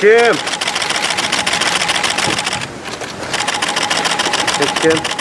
Kim. Hey, Kim.